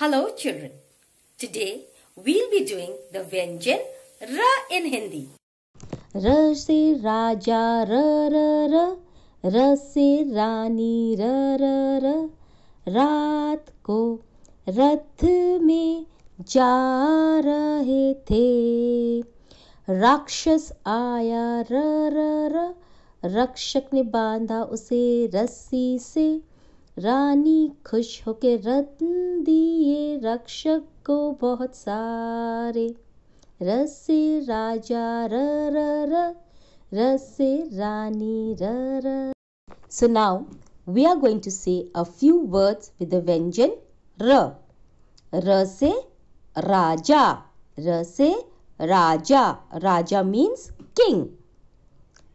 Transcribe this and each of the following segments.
Hello children. Today we'll be doing the Vyanjan Ra in Hindi. र से राजा र र र र से रानी र र र रात को रथ में जा रहे थे राक्षस आया र र र रक्षक ने बांधा उसे रस्सी से रानी खुश होके रत्न दिए, रक्षक को बहुत सारे। रसे राजा र र र, रसे रानी र र। So now we are going to say a few words with the व्यंजन र। रसे राजा से राजा। राजा मीन्स किंग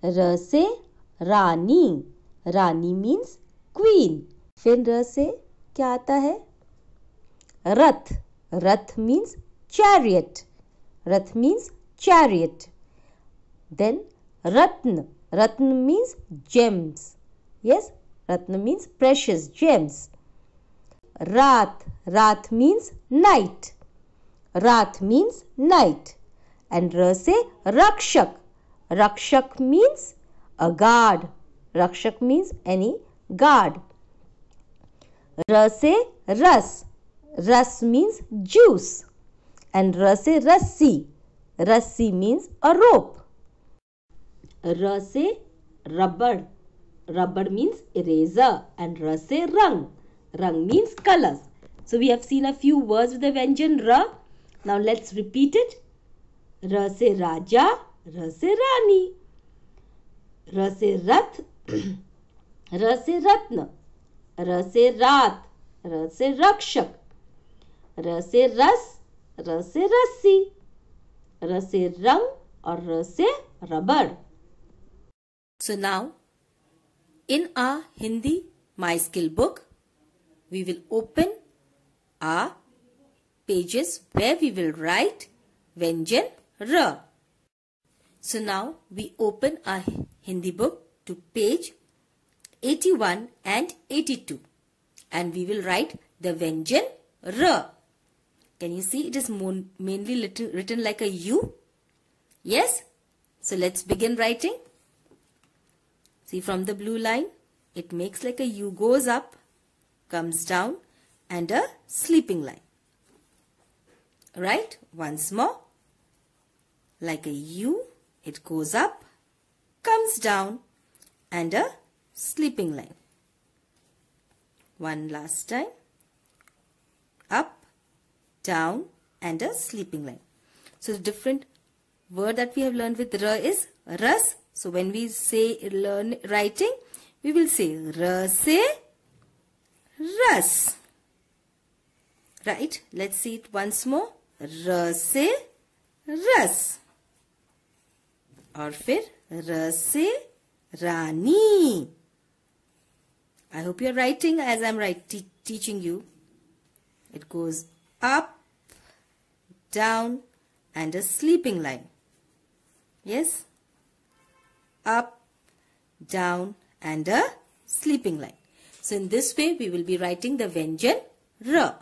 रसे रानी रानी मीन्स क्वीन फिर र से क्या आता है? रथ। रथ मीन्स चैरियट रथ मीन्स चैरियट देन रत्न। रत्न मीन्स जेम्स यस रत्न मीन्स प्रेशियस जेम्स रात। रात मीन्स नाइट रात मीन्स नाइट एंड र से रक्षक। रक्षक मीन्स अ गार्ड रक्षक मीन्स एनी गार्ड र से रस. रस मीन्स जूस एंड र से रस्सी. रस्सी मीन्स अ रोप र से रबड़. रबड़ मीन्स इरेजर एंड र से रंग. रंग means colours so we have seen a few words with the vyanjan ra now let's repeat it. र से राजा र से रानी. र से रथ र से रत्न. र से रात, र से रक्षक, र से रस, र से रस्सी, र से रंग और र से rubber so now in a Hindi my skill book. We will open a pages where we will write व्यंजन र। So now we open our Hindi book to page 81 and 82 and we will write the Vyanjan R. Can you see it is mainly written like a U? Yes? So let's begin writing. See from the blue line, it makes like a U goes up, comes down and a sleeping line. Right? Once more. Like a U, it goes up, comes down and a sleeping line. One last time. Up, down and a sleeping line. So the different word that we have learned with ra is ras. So when we say learn writing, we will say ra se ras. Right? Let's see it once more. Ra se ras. और फिर र से रानी I hope you're writing as I'm right, te teaching you. It goes up, down and a sleeping line. Yes? Up, down and a sleeping line. So in this way we will be writing the Vyanjan R.